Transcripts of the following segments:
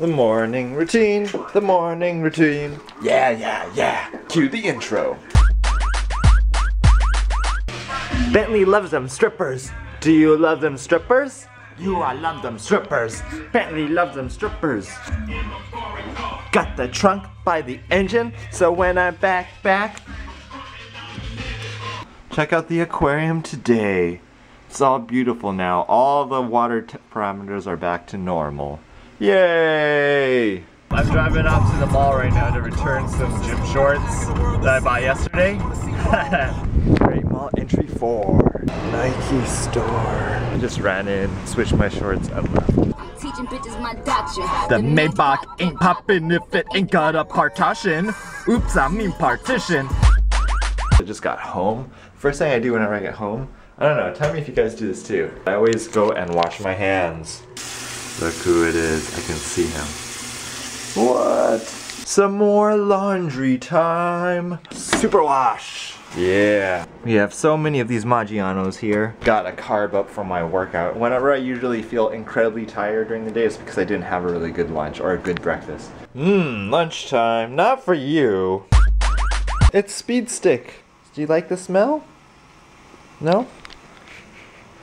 The morning routine, the morning routine. Yeah, yeah, yeah. Cue the intro. Bentley loves them strippers. Do you love them strippers? You, I love them strippers. Bentley loves them strippers. Got the trunk by the engine, so when I back back, check out the aquarium today. It's all beautiful now. All the water parameters are back to normal. Yay! I'm driving off to the mall right now to return some gym shorts that I bought yesterday. Great Mall Entry 4. Nike store. I just ran in, switched my shorts and left. Teaching bitches my doctrine. The Maybach ain't poppin' if it ain't got a partition. Oops, I mean partition. I just got home. First thing I do whenever I get home, I don't know, tell me if you guys do this too. I always go and wash my hands. Look who it is, I can see him. What? Some more laundry time. Super wash. Yeah. We have so many of these Maggianos here. Got a carb up from my workout. Whenever I usually feel incredibly tired during the day, it's because I didn't have a really good lunch or a good breakfast. Mmm, lunchtime. Not for you. It's Speed Stick. Do you like the smell? No?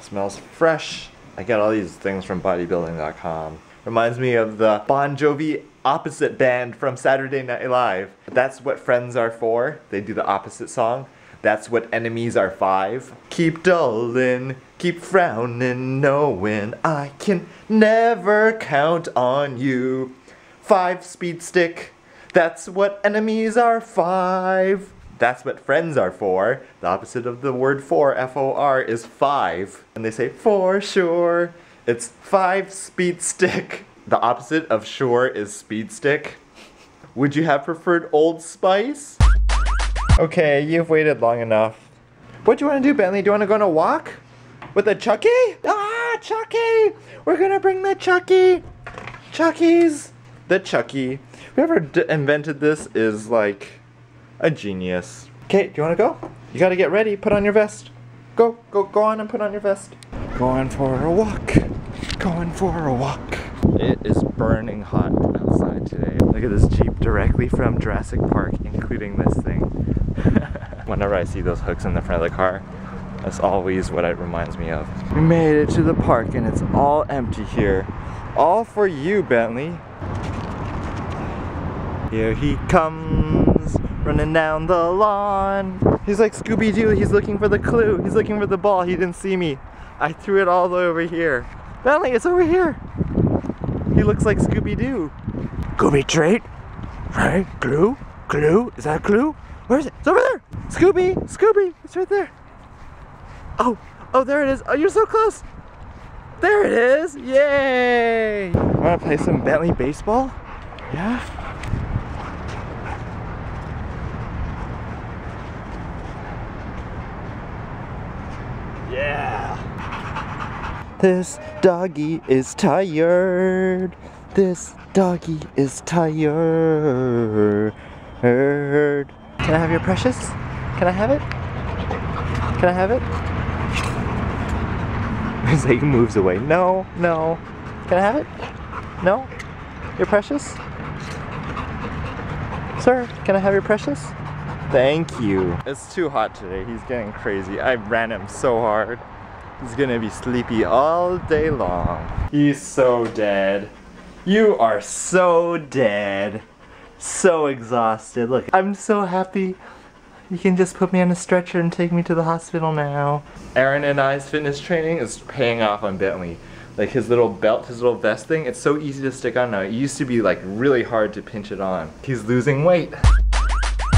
smells fresh. I get all these things from bodybuilding.com. Reminds me of the Bon Jovi opposite band from Saturday Night Live. That's what friends are for. They do the opposite song. That's what enemies are five. Keep dulling, keep frowning, knowing I can never count on you. Five speed stick, that's what enemies are five. That's what friends are for. The opposite of the word for, F-O-R, is five. And they say, for sure. It's five speed stick. The opposite of sure is speed stick. Would you have preferred Old Spice? Okay, you've waited long enough. What do you want to do, Bentley? Do you want to go on a walk? With a Chucky? Ah, Chucky! We're gonna bring the Chucky! Chucky's! The Chucky. Whoever invented this is like a genius. Okay, do you want to go? You gotta get ready. Put on your vest. Go, go, go on and put on your vest. Going for a walk. Going for a walk. It is burning hot outside today. Look at this Jeep directly from Jurassic Park, including this thing. Whenever I see those hooks in the front of the car, that's always what it reminds me of. We made it to the park and it's all empty here. All for you, Bentley. Here he comes running down the lawn. He's like Scooby-Doo, he's looking for the clue. He's looking for the ball, he didn't see me. I threw it all the way over here. Bentley, it's over here. He looks like Scooby-Doo. Scooby trait, right? Clue? Clue? Is that a clue? Where is it? It's over there! Scooby! Scooby! It's right there. Oh, oh, there it is. Oh, you're so close. There it is. Yay! Wanna play some Bentley baseball? Yeah. This doggy is tired. This doggy is tired. Can I have your precious? Can I have it? Can I have it? He moves away. No, no. Can I have it? No? Your precious? Sir, can I have your precious? Thank you. It's too hot today. He's getting crazy. I ran him so hard. He's gonna be sleepy all day long. He's so dead. You are so dead. So exhausted. Look, I'm so happy. You can just put me on a stretcher and take me to the hospital now. Aaron and I's fitness training is paying off on Bentley. Like his little belt, his little vest thing, it's so easy to stick on now. It used to be like really hard to pinch it on. He's losing weight.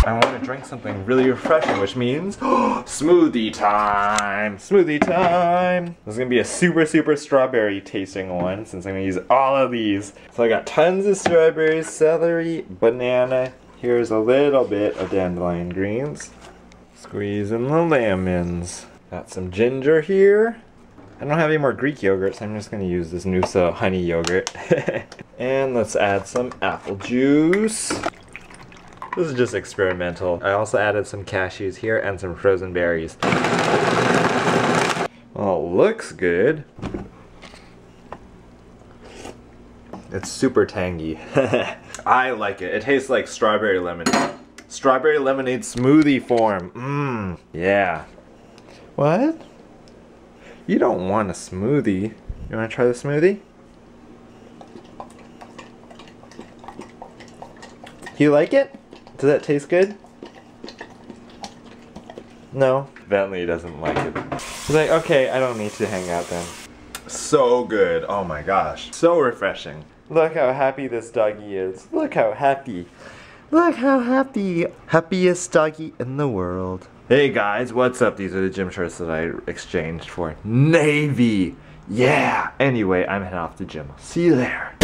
I want to drink something really refreshing, which means smoothie time! Smoothie time! This is gonna be a super, super strawberry tasting one since I'm gonna use all of these. So I got tons of strawberries, celery, banana. Here's a little bit of dandelion greens. Squeezing the lemons. Got some ginger here. I don't have any more Greek yogurt, so I'm just gonna use this Noosa honey yogurt. and let's add some apple juice. This is just experimental. I also added some cashews here and some frozen berries. Well, looks good. It's super tangy. I like it. It tastes like strawberry lemonade. Strawberry lemonade smoothie form. Mmm. Yeah. What? You don't want a smoothie. You want to try the smoothie? You like it? Does that taste good? No. Bentley doesn't like it. He's like, okay, I don't need to hang out then. So good. Oh my gosh. So refreshing. Look how happy this doggy is. Look how happy. Look how happy. Happiest doggy in the world. Hey guys, what's up? These are the gym shirts that I exchanged for Navy. Yeah. Anyway, I'm heading off to gym. See you there.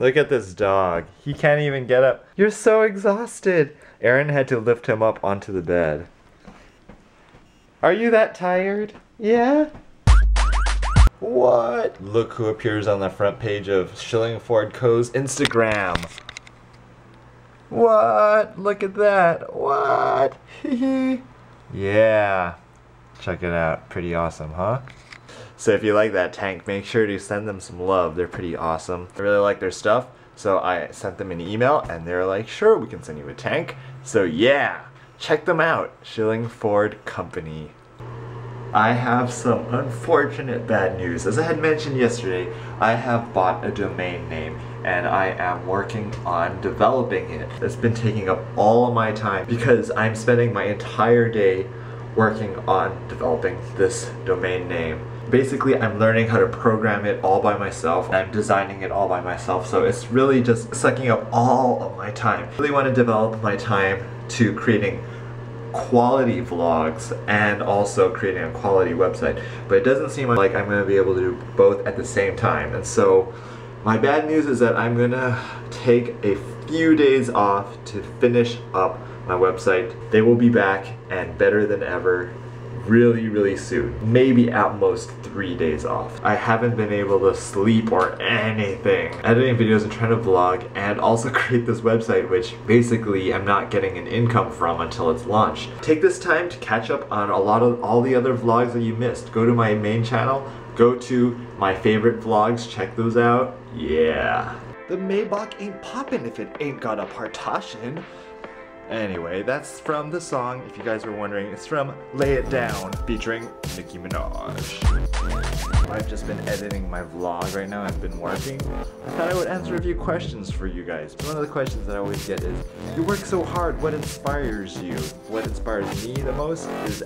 Look at this dog. He can't even get up. You're so exhausted. Aaron had to lift him up onto the bed. Are you that tired? Yeah? What? Look who appears on the front page of Shillingford Co.'s Instagram. What? Look at that. What? yeah. Check it out. Pretty awesome, huh? So if you like that tank, make sure to send them some love. They're pretty awesome. I really like their stuff. So I sent them an email and they're like, sure, we can send you a tank. So yeah, check them out. Shillingford Company. I have some unfortunate bad news. As I had mentioned yesterday, I have bought a domain name and I am working on developing it. It's been taking up all of my time because I'm spending my entire day working on developing this domain name basically I'm learning how to program it all by myself. I'm designing it all by myself. So it's really just sucking up all of my time. I really want to develop my time to creating quality vlogs and also creating a quality website. But it doesn't seem like I'm going to be able to do both at the same time. And so my bad news is that I'm going to take a few days off to finish up my website. They will be back and better than ever really, really soon. Maybe at most three days off. I haven't been able to sleep or anything. Editing videos and trying to vlog and also create this website which basically I'm not getting an income from until it's launched. Take this time to catch up on a lot of all the other vlogs that you missed. Go to my main channel, go to my favorite vlogs, check those out. Yeah. The Maybach ain't poppin' if it ain't got a partition. Anyway, that's from the song, if you guys were wondering, it's from Lay It Down, featuring Nicki Minaj. I've just been editing my vlog right now, I've been working. I thought I would answer a few questions for you guys. One of the questions that I always get is, you work so hard, what inspires you? What inspires me the most is